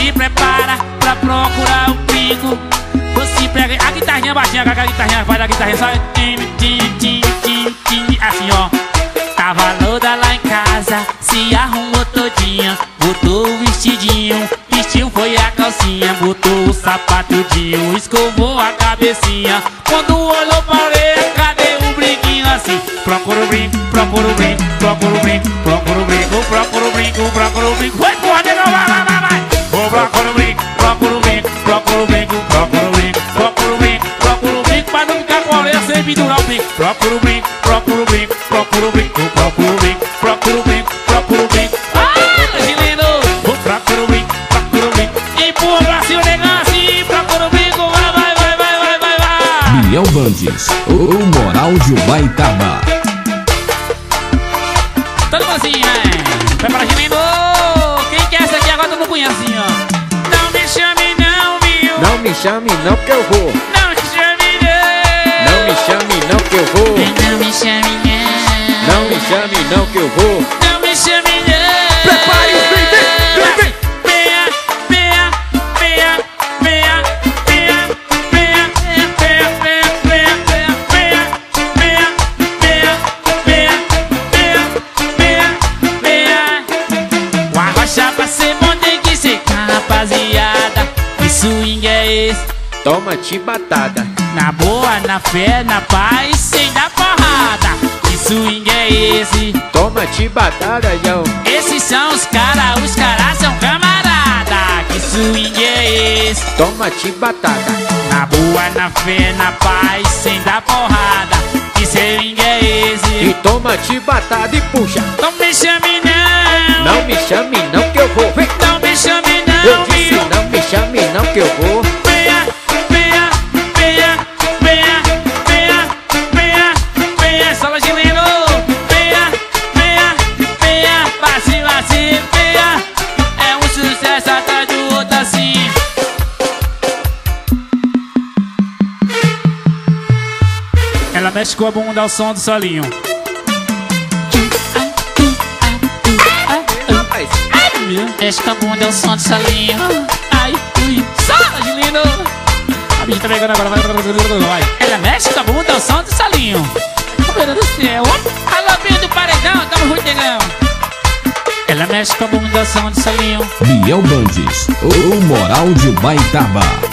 se prepara pra procurar o brinco Você pega a guitarrinha baixinha, a guitarrinha, faz a guitarrinha só tim, tim, tim, tim, tim, assim ó. Tava loda lá em casa, se arrumou todinha Botou o vestidinho, vestiu foi a calcinha Botou o sapatudinho, escovou a cabecinha. Quando olhou para ver, cadê o brinquinho assim? Procura o brinco, procura o brinco, procura o brinco Procura o brinco, procura o brinco, procura o brinco pendurar o brinco Procura o brinco, procura o brinco, procura o brinco Procura o brinco, procura o brinco, procura o brinco Ah, Gilino Vou procura o brinco, procura o brinco Empurra pra cima, negão, assim Procura o brinco, vai, vai, vai, vai, vai, vai, vai. Biel Bandes, o Moral de Ubaitaba. Todo mundo assim, é. Vai para Gilino Quem quer essa aqui? Agora todo mundo conhece ó. Não me chame não, viu? Não me chame não que eu vou. Não chame não que eu vou. Não me chame não. Prepare o vem, vem, vem, vem. Toma chibatada. Na boa, na fé, na paz, sem dar porrada. Swing é esse? Toma chibatada, yo. Esses são os cara, os caras são camarada. Que swing é esse? Toma chibatada. Na boa, na fé, na paz, sem dar porrada. Que swing é E esse? toma chibatada e puxa. Não me chame não, Não me chame não que eu vou. Não me chame Eu não, disse viu? não me chame não que eu vou. Ela mexe com a bunda ao som do solinho. Mexe com a bunda ao som do solinho. Ai, ui, sala de lino. A bicha tá pegando agora, vai, vai, vai, vai. Ela mexe com a bunda ao som do salinho. Meu do céu. Alô, filho do paredão, tamo ruim, negão. Ela mexe com a bunda ao som do salinho. Biel Bandes, o Moral de Ubaitaba.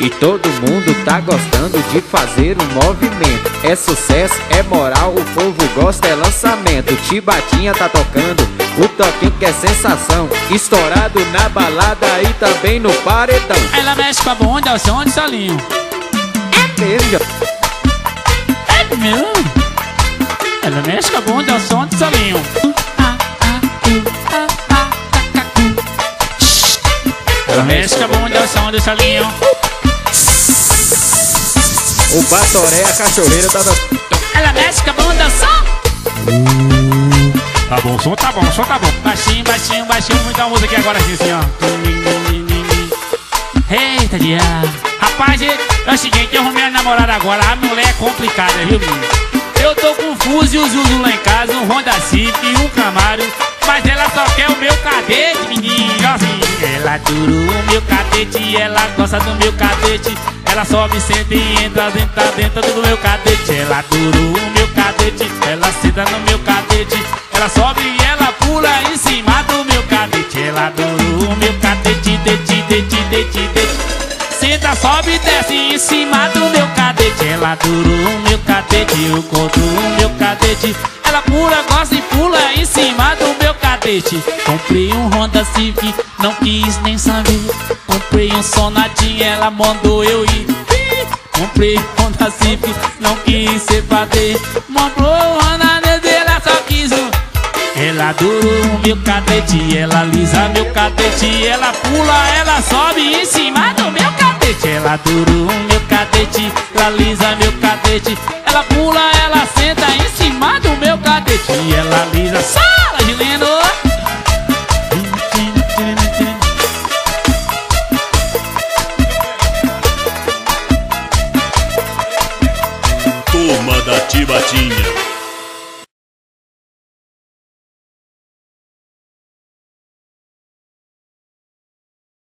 E todo mundo tá gostando de fazer um movimento. É sucesso, é moral, o povo gosta, é lançamento. Tibatinha tá tocando, o toquinho que é sensação. Estourado na balada e também no paredão. Ela mexe com a bunda ao som do salinho. É mesmo, É meu. Ela mexe com a bunda ao som do salinho. Ela mexe com a bunda ao som do salinho. O Batoré, a cachoeira tá dando. Ela mexe com a som. Tá bom, o som tá bom, o som tá bom. Baixinho, baixinho, baixinho, muita música aqui agora assim, assim, ó. Eita, dia. Rapaz, é o seguinte, eu arrumei a namorada agora, a mulher é complicada, viu, menino? Eu tô com Fusio Zuzu lá em casa, um Honda Civic e um Camaro. Mas ela só quer o meu cadete, menino, assim. Ela dura o meu cadete, ela gosta do meu cadete. Ela sobe, senta e entra, entra dentro do meu cadete. Ela dura o meu cadete, ela senta no meu cadete. Ela sobe e ela pula em cima do meu cadete. Ela dura o meu cadete, dete, dete, dete, dete. Senta, sobe e desce em cima do meu cadete. Ela dura o meu cadete, eu conto o meu cadete. Ela pula, gosta e pula em cima do cadete. Comprei um Honda Civic, não quis nem saber. Comprei um Sonatinha, ela mandou eu ir. Comprei um Honda Civic, não quis ser padre. Comprou um Honda Civic, ela só quis um. Ela dura o meu cadete, ela lisa meu cadete, ela pula, ela sobe em cima do meu cadete. Ela dura o meu cadete, ela lisa meu cadete, ela pula, ela senta em cima do meu cadete. Ela lisa, sala. turma da Tibatinha.